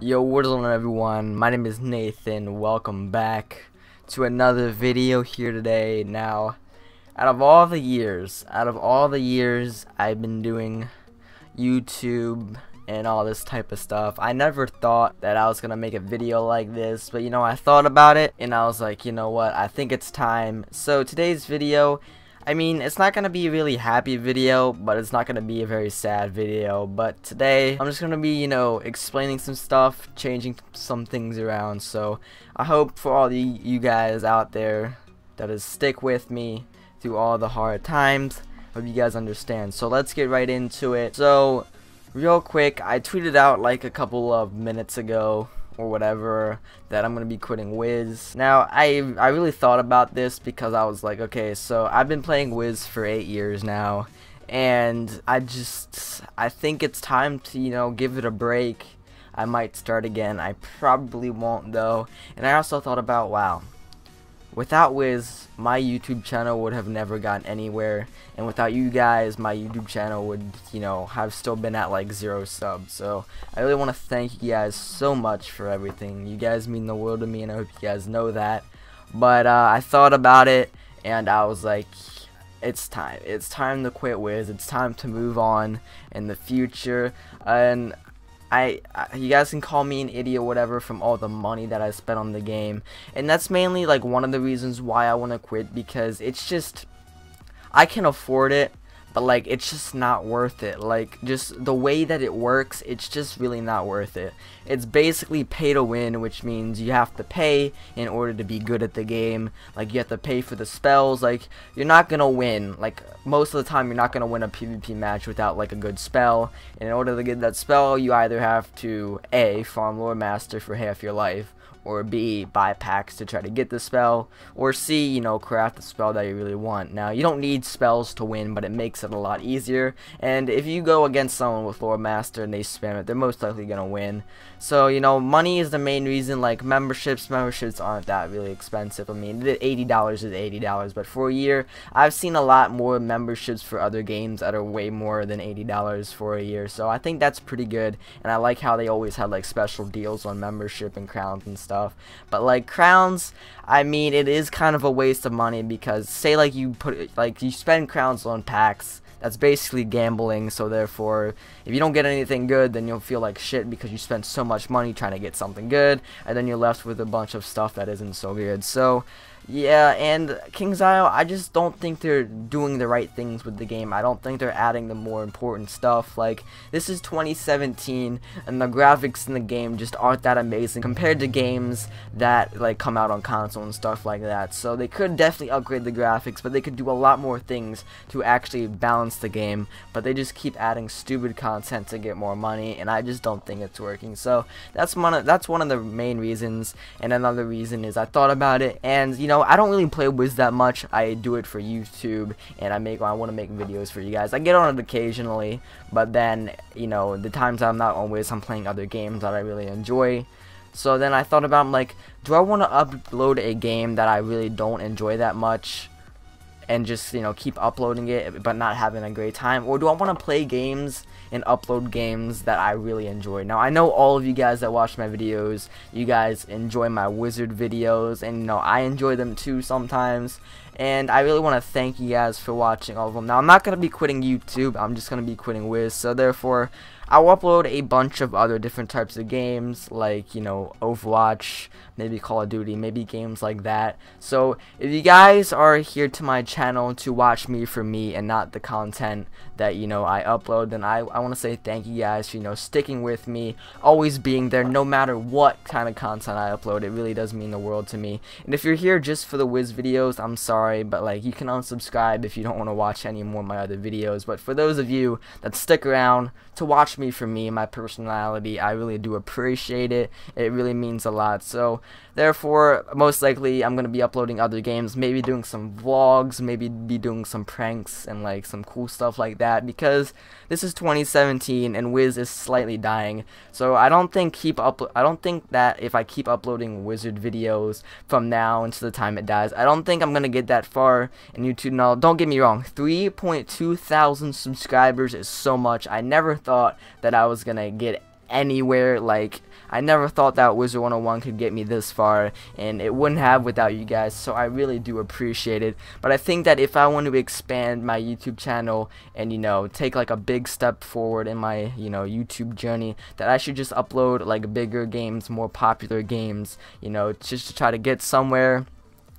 Yo, what is on everyone? My name is Nathan. Welcome back to another video here today. Now, out of all the years, out of all the years I've been doing YouTube and all this type of stuff, I never thought that I was gonna make a video like this, but you know, I thought about it and I was like, you know what, I think it's time. So today's video I mean, it's not to be a really happy video, but it's not to be a very sad video. But today, I'm just to be, you know, explaining some stuff, changing some things around. So, I hope for all the, you guys out there that is stick with me through all the hard times. Hope you guys understand. So, let's get right into it. So, real quick, I tweeted out like a couple of minutes ago or whatever that I'm gonna be quitting Wiz. Now I I really thought about this because I was like, okay, so I've been playing Wiz for eight years now, and I just I think it's time to you know give it a break. I might start again. I probably won't though. And I also thought about wow, Without Wiz, my YouTube channel would have never gotten anywhere, and without you guys, my YouTube channel would, you know, have still been at like zero subs. So I really want to thank you guys so much for everything. You guys mean the world to me, and I hope you guys know that. But uh, I thought about it, and I was like, it's time. It's time to quit Wiz. It's time to move on in the future. And I, I, you guys can call me an idiot whatever from all the money that I spent on the game. And that's mainly like one of the reasons why I want to quit because it's just I can afford it but like it's just not worth it. Like just the way that it works it's just really not worth it. It's basically pay to win which means you have to pay in order to be good at the game. Like you have to pay for the spells. Like you're not gonna win. Like most of the time you're not gonna win a PvP match without like a good spell. In order to get that spell you either have to a farm Loremaster for half your life or B, buy packs to try to get the spell, or C, you know, craft the spell that you really want. Now, you don't need spells to win, but it makes it a lot easier, and if you go against someone with Loremaster and they spam it, they're most likely going to win. So, you know, money is the main reason, like, memberships, memberships aren't that really expensive. I mean, $80 is $80, but for a year, I've seen a lot more memberships for other games that are way more than $80 for a year, so I think that's pretty good, and I like how they always have, like, special deals on membership and crowns and stuff stuff. But like crowns, I mean, it is kind of a waste of money because say like you put like you spend crowns on packs. That's basically gambling, so therefore, if you don't get anything good, then you'll feel like shit because you spent so much money trying to get something good, and then you're left with a bunch of stuff that isn't so good. So, yeah, and KingsIsle, I just don't think they're doing the right things with the game. I don't think they're adding the more important stuff. Like, this is 2017, and the graphics in the game just aren't that amazing compared to games that, like, come out on console and stuff like that. So, they could definitely upgrade the graphics, but they could do a lot more things to actually balance the game. But they just keep adding stupid content to get more money, and I just don't think it's working. So, that's one of, that's one of the main reasons, and another reason is I thought about it, and, you know, know, I don't really play Wiz that much. I do it for YouTube, and I make I want to make videos for you guys. I get on it occasionally, but then, you know, the times I'm not on Wiz, I'm playing other games that I really enjoy. So then I thought about, like, do I want to upload a game that I really don't enjoy that much? And just you know keep uploading it but not having a great time? Or do I want to play games and upload games that I really enjoy? Now I know all of you guys that watch my videos you guys enjoy my wizard videos and you know I enjoy them too sometimes and I really want to thank you guys for watching all of them now I'm not gonna be quitting YouTube I'm just gonna be quitting Wiz so therefore I'll upload a bunch of other different types of games, like, you know, Overwatch, maybe Call of Duty, maybe games like that. So, if you guys are here to my channel to watch me for me and not the content that, you know, I upload, then I, I want to say thank you guys for, you know, sticking with me, always being there, no matter what kind of content I upload. It really does mean the world to me. And if you're here just for the Wiz videos, I'm sorry, but, like, you can unsubscribe if you don't want to watch any more of my other videos. But for those of you that stick around to watch me for me, my personality. I really do appreciate it. It really means a lot. So, therefore, most likely I'm going to be uploading other games, maybe doing some vlogs, maybe be doing some pranks and like some cool stuff like that because this is 2017 and Wiz is slightly dying. So, I don't think keep up I don't think that if I keep uploading wizard videos from now until the time it dies, I don't think I'm going to get that far in YouTube. Now, don't get me wrong. 3.2 thousand subscribers is so much. I never thought that I was gonna get anywhere. Like, I never thought that Wizard 101 could get me this far, and it wouldn't have without you guys, so I really do appreciate it. But I think that if I want to expand my YouTube channel and, you know, take like a big step forward in my, you know, YouTube journey, that I should just upload like bigger games, more popular games, you know, just to try to get somewhere.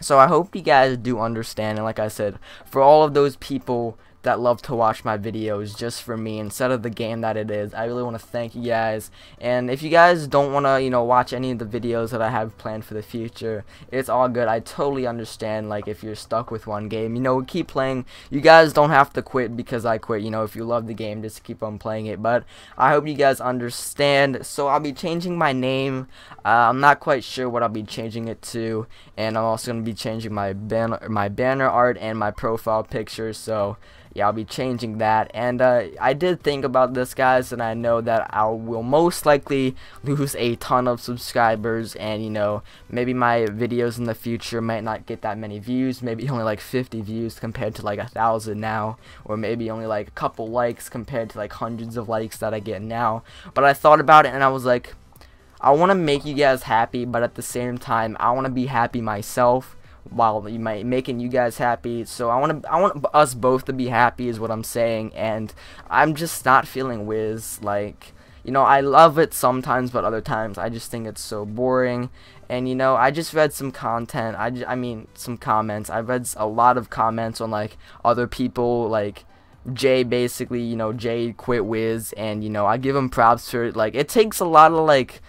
So I hope you guys do understand, and like I said, for all of those people that love to watch my videos just for me instead of the game that it is. I really want to thank you guys. And if you guys don't want to, you know, watch any of the videos that I have planned for the future, it's all good. I totally understand, like, if you're stuck with one game. You know, keep playing. You guys don't have to quit because I quit. You know, if you love the game, just keep on playing it. But I hope you guys understand. So I'll be changing my name. Uh, I'm not quite sure what I'll be changing it to. And I'm also going to be changing my banner, my banner art and my profile picture. So yeah, I'll be changing that. And uh, I did think about this, guys, and I know that I will most likely lose a ton of subscribers, and you know, maybe my videos in the future might not get that many views, maybe only like 50 views compared to like a thousand now, or maybe only like a couple likes compared to like hundreds of likes that I get now. But I thought about it, and I was like, I want to make you guys happy, but at the same time, I want to be happy myself while you might making you guys happy. So I want to I want us both to be happy is what I'm saying and I'm just not feeling Wiz like you know, I love it sometimes, but other times I just think it's so boring. And you know, I just read some content. I, I mean, some comments. I read a lot of comments on like other people, like Jay basically, you know, Jay quit Wiz, and you know, I give him props for it. Like, it takes a lot of like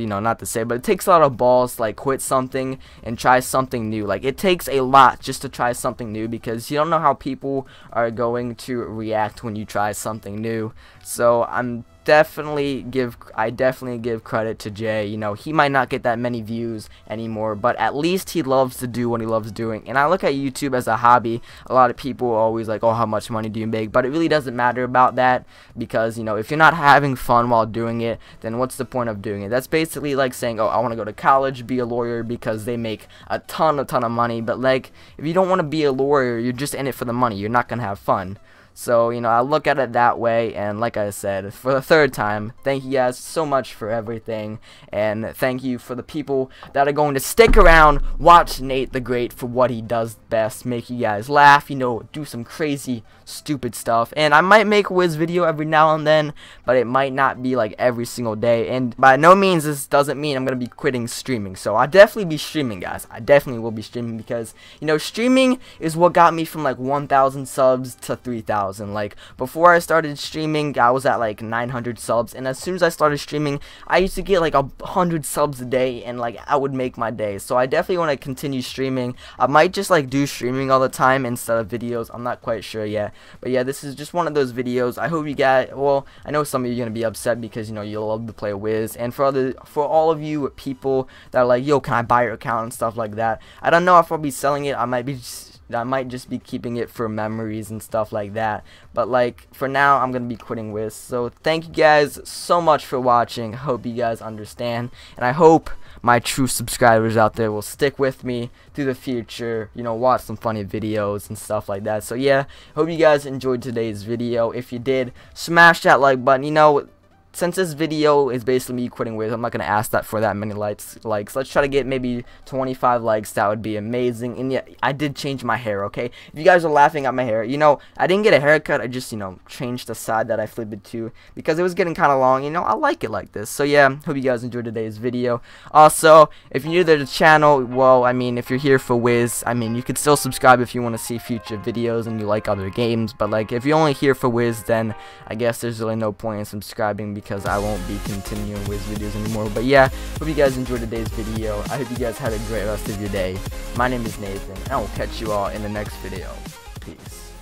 you know, not to say, but it takes a lot of balls to like quit something and try something new. Like it takes a lot just to try something new because you don't know how people are going to react when you try something new. So I'm definitely give I definitely give credit to Jay. You know, he might not get that many views anymore, but at least he loves to do what he loves doing. And I look at YouTube as a hobby. A lot of people are always like, "Oh, how much money do you make?" But it really doesn't matter about that because, you know, if you're not having fun while doing it, then what's the point of doing it? That's basically like saying, "Oh, I want to go to college, be a lawyer because they make a ton a ton of money." But like, if you don't want to be a lawyer, you're just in it for the money. You're not going to have fun. So, you know, I look at it that way, and like I said, for the third time, thank you guys so much for everything, and thank you for the people that are going to stick around, watch Nate the Great for what he does best, make you guys laugh, you know, do some crazy, stupid stuff, and I might make a Wiz video every now and then, but it might not be like every single day, and by no means this doesn't mean I'm going to be quitting streaming, so I'll definitely be streaming, guys, I definitely will be streaming, because, you know, streaming is what got me from like 1,000 subs to 3,000 thousand. Like before I started streaming, I was at like 900 subs, and as soon as I started streaming, I used to get like a hundred subs a day, and like I would make my day. So I definitely want to continue streaming. I might just like do streaming all the time instead of videos. I'm not quite sure yet, but yeah, this is just one of those videos. I hope you guys. Well, I know some of you are gonna be upset because you know you love to play Wiz, and for other for all of you people that are like, yo, can I buy your account and stuff like that? I don't know if I'll be selling it. I might be. Just, I might just be keeping it for memories and stuff like that. But like for now, I'm gonna be quitting Wiz. So thank you guys so much for watching. Hope you guys understand, and I hope my true subscribers out there will stick with me through the future. You know, watch some funny videos and stuff like that. So yeah, hope you guys enjoyed today's video. If you did, smash that like button. You know since this video is basically me quitting Wiz, I'm not going to ask that for that many likes. Likes. Let's try to get maybe 25 likes. That would be amazing. And yeah, I did change my hair, okay? If you guys are laughing at my hair, you know, I didn't get a haircut. I just, you know, changed the side that I flipped it to because it was getting kind of long. You know, I like it like this. So yeah, hope you guys enjoyed today's video. Also, if you're new to the channel, well, I mean, if you're here for Wiz, I mean, you could still subscribe if you want to see future videos and you like other games. But like, if you're only here for Wiz, then I guess there's really no point in subscribing because I won't be continuing with videos anymore. But yeah, hope you guys enjoyed today's video. I hope you guys had a great rest of your day. My name is Nathan, and I will catch you all in the next video. Peace.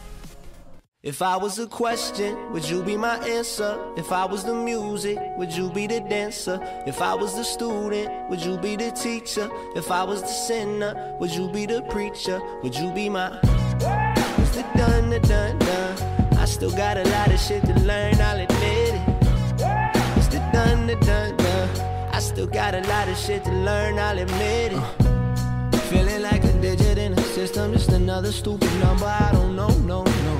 If I was a question, would you be my answer? If I was the music, would you be the dancer? If I was the student, would you be the teacher? If I was the sinner, would you be the preacher? Would you be my the done, done? I still got a lot of shit to learn, I'll admit it done, done. I still got a lot of shit to learn, I'll admit it. Feeling like a digit in a system, just another stupid number. I don't know, no, no.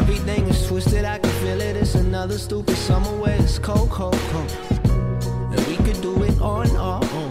Everything is twisted, I can feel it. It's another stupid summer where it's cold, cold, cold. And we could do it on our own.